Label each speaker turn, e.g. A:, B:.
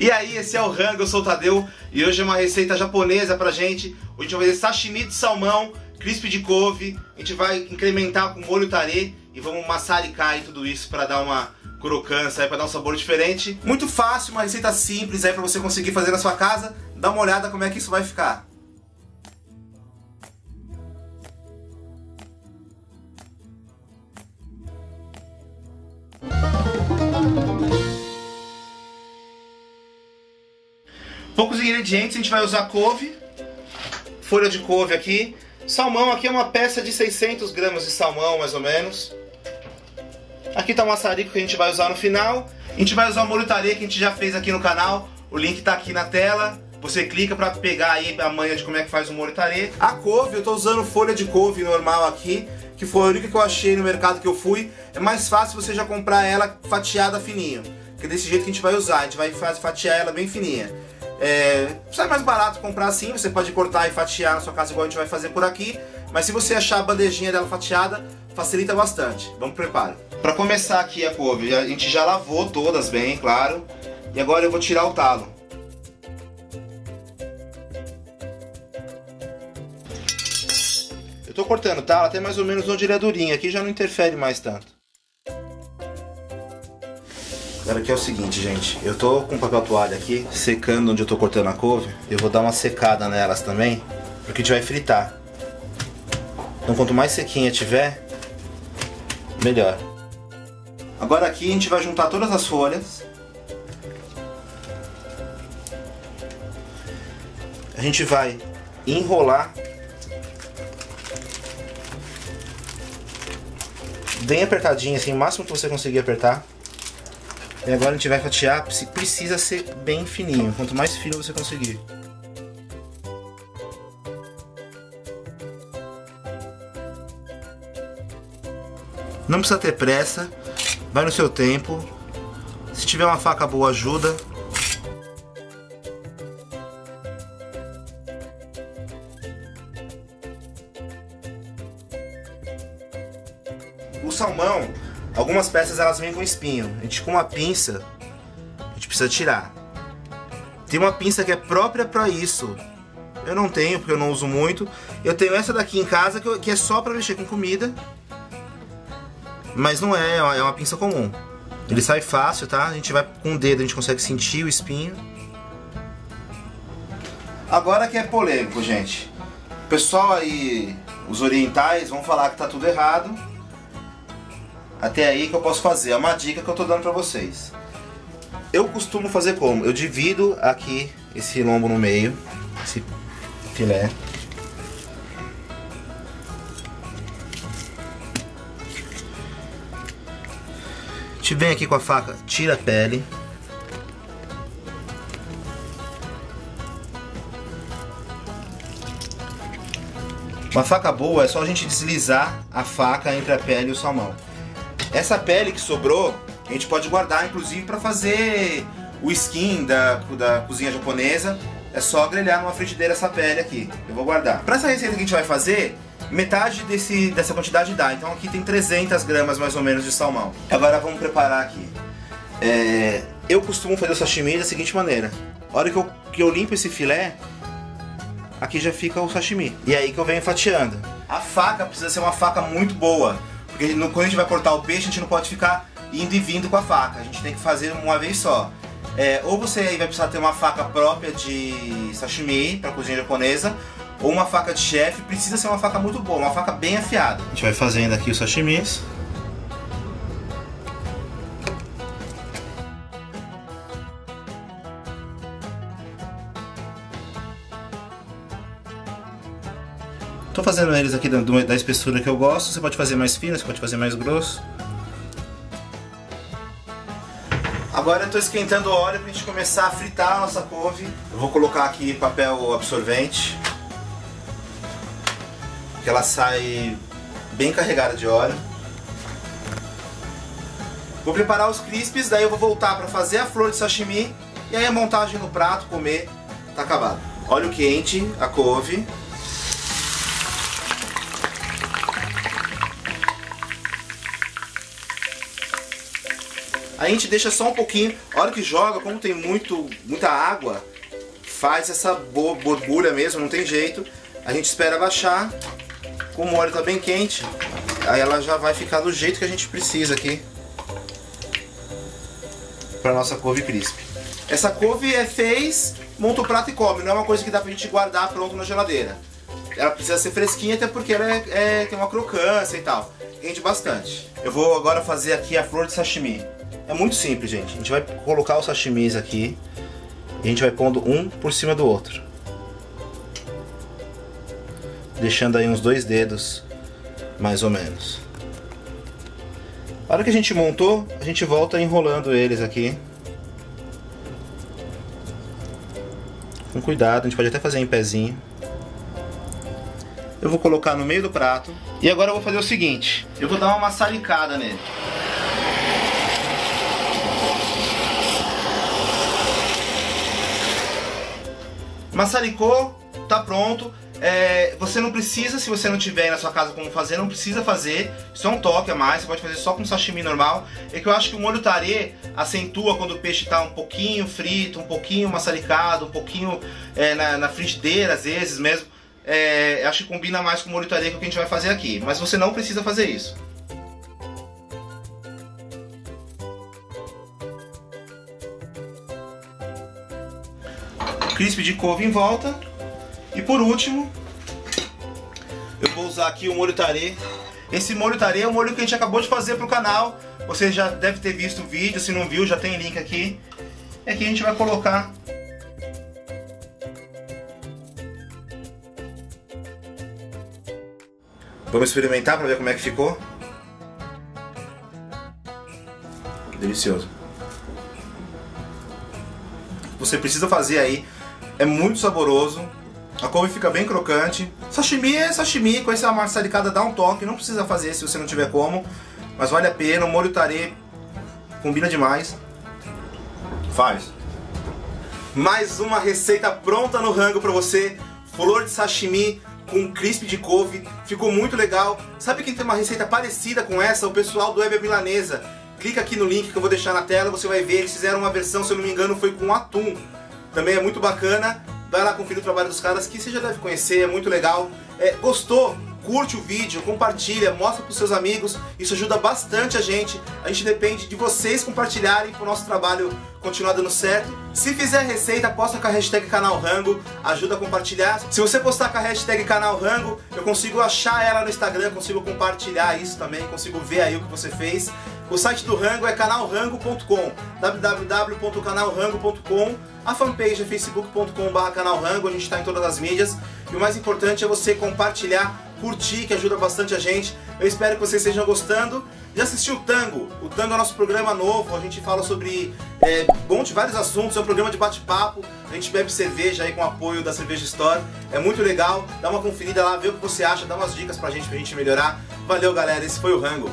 A: E aí, esse é o Rango, eu sou o Tadeu e hoje é uma receita japonesa pra gente. Hoje a gente vai fazer sashimi de salmão, crisp de couve, a gente vai incrementar com molho tare e vamos maçaricar e tudo isso para dar uma crocância, para dar um sabor diferente. Muito fácil, uma receita simples aí para você conseguir fazer na sua casa. Dá uma olhada como é que isso vai ficar. Poucos ingredientes, a gente vai usar couve, folha de couve aqui, salmão, aqui é uma peça de 600 gramas de salmão, mais ou menos. Aqui está o maçarico que a gente vai usar no final. A gente vai usar o molho tarê que a gente já fez aqui no canal, o link está aqui na tela. Você clica para pegar aí a manha de como é que faz o molho tarê. A couve, eu estou usando folha de couve normal aqui, que foi a única que eu achei no mercado que eu fui. É mais fácil você já comprar ela fatiada fininho, que é desse jeito que a gente vai usar. A gente vai fatiar ela bem fininha. É, sai mais barato comprar assim, você pode cortar e fatiar na sua casa igual a gente vai fazer por aqui. Mas se você achar a bandejinha dela fatiada, facilita bastante. Vamos pro preparo. Para começar aqui a couve, a gente já lavou todas bem, claro. E agora eu vou tirar o talo. Eu tô cortando, tá? Até mais ou menos onde ele é durinho. Aqui já não interfere mais tanto. Agora aqui é o seguinte, gente. Eu tô com papel toalha aqui, secando onde eu tô cortando a couve. Eu vou dar uma secada nelas também, porque a gente vai fritar. Então quanto mais sequinha tiver, melhor. Agora aqui a gente vai juntar todas as folhas. A gente vai enrolar bem apertadinho assim, o máximo que você conseguir apertar. E agora a gente vai fatiar, precisa ser bem fininho, quanto mais fino você conseguir. Não precisa ter pressa, vai no seu tempo. Se tiver uma faca boa ajuda. O salmão Algumas peças elas vêm com espinho. A gente com uma pinça, a gente precisa tirar. Tem uma pinça que é própria para isso. Eu não tenho, porque eu não uso muito. Eu tenho essa daqui em casa, que, eu, que é só para mexer com comida. Mas não é, é uma pinça comum. Ele sai fácil, tá? A gente vai com o dedo, a gente consegue sentir o espinho. Agora que é polêmico, gente. O pessoal aí, os orientais, vão falar que tá tudo errado. Até aí que eu posso fazer. É uma dica que eu tô dando pra vocês. Eu costumo fazer como? Eu divido aqui esse lombo no meio, esse filé. A gente vem aqui com a faca, tira a pele. Uma faca boa é só a gente deslizar a faca entre a pele e o salmão. Essa pele que sobrou, a gente pode guardar inclusive para fazer o skin da, da cozinha japonesa. É só grelhar numa frigideira essa pele aqui. Eu vou guardar. Para essa receita que a gente vai fazer, metade desse, dessa quantidade dá. Então aqui tem 300 gramas mais ou menos de salmão. Agora vamos preparar aqui. É, eu costumo fazer o sashimi da seguinte maneira. A hora que eu, que eu limpo esse filé, aqui já fica o sashimi. E é aí que eu venho fatiando. A faca precisa ser uma faca muito boa. Porque no, quando a gente vai cortar o peixe, a gente não pode ficar indo e vindo com a faca. A gente tem que fazer uma vez só. É, ou você vai precisar ter uma faca própria de sashimi para cozinha japonesa, ou uma faca de chefe. Precisa ser uma faca muito boa, uma faca bem afiada. A gente vai fazendo aqui os sashimis. Tô fazendo eles aqui da, da espessura que eu gosto. Você pode fazer mais fino, você pode fazer mais grosso. Agora eu tô esquentando o óleo pra gente começar a fritar a nossa couve. Eu vou colocar aqui papel absorvente. Que ela sai bem carregada de óleo. Vou preparar os crisps, daí eu vou voltar para fazer a flor de sashimi e aí a montagem no prato, comer, tá acabado. Óleo quente, a couve, A gente deixa só um pouquinho, a hora que joga, como tem muito, muita água, faz essa borbulha mesmo, não tem jeito. A gente espera baixar, como o óleo está bem quente, aí ela já vai ficar do jeito que a gente precisa aqui para nossa couve crisp. Essa couve é fez, monta o prato e come, não é uma coisa que dá pra gente guardar pronto na geladeira. Ela precisa ser fresquinha até porque ela é, é, tem uma crocância e tal. Rende bastante. Eu vou agora fazer aqui a flor de sashimi. É muito simples, gente. A gente vai colocar os sashimis aqui e a gente vai pondo um por cima do outro. Deixando aí uns dois dedos, mais ou menos. A hora que a gente montou, a gente volta enrolando eles aqui. Com cuidado, a gente pode até fazer em pezinho. Eu vou colocar no meio do prato. E agora eu vou fazer o seguinte. Eu vou dar uma maçaricada nele. Maçaricou, tá pronto. É, você não precisa, se você não tiver na sua casa como fazer, não precisa fazer. Isso é um toque a mais, você pode fazer só com sashimi normal. É que eu acho que o molho tarê acentua quando o peixe está um pouquinho frito, um pouquinho maçaricado, um pouquinho é, na, na, frigideira, às vezes mesmo. É, acho que combina mais com o molho tarê que o que a gente vai fazer aqui. Mas você não precisa fazer isso. Crisp de couve em volta. E por último, eu vou usar aqui o molho tarê. Esse molho tarê é o molho que a gente acabou de fazer para o canal. Você já deve ter visto o vídeo, se não viu já tem link aqui. É que a gente vai colocar Vamos experimentar para ver como é que ficou? Delicioso. Você precisa fazer aí. É muito saboroso. A couve fica bem crocante. Sashimi é sashimi, com essa maçaricada dá um toque. Não precisa fazer se você não tiver como. Mas vale a pena, o molho tarê combina demais. Faz. Mais uma receita pronta no rango para você. Flor de sashimi com crisp de couve. Ficou muito legal. Sabe quem tem uma receita parecida com essa? O pessoal do Web Milanesa. Clica aqui no link que eu vou deixar na tela, você vai ver. Eles fizeram uma versão, se eu não me engano, foi com atum. Também é muito bacana vai lá conferir o trabalho dos caras que você já deve conhecer, é muito legal. É, gostou? Curte o vídeo, compartilha, mostra para os seus amigos, isso ajuda bastante a gente. A gente depende de vocês compartilharem para o nosso trabalho continuar dando certo. Se fizer receita, posta com a hashtag canal Rango, ajuda a compartilhar. Se você postar com a hashtag canal Rango, eu consigo achar ela no Instagram, consigo compartilhar isso também, consigo ver aí o que você fez. O site do Rango é canalrango.com, www.canalrango.com. A fanpage é facebook.com.br canalrango, a gente está em todas as mídias. E o mais importante é você compartilhar, curtir, que ajuda bastante a gente. Eu espero que vocês estejam gostando. Já assistiu o Tango? O Tango é nosso programa novo, a gente fala sobre é, bom de vários assuntos, é um programa de bate-papo, a gente bebe cerveja aí com apoio da Cerveja Store, é muito legal, dá uma conferida lá, vê o que você acha, dá umas dicas pra gente, pra gente melhorar. Valeu galera, esse foi o Rango.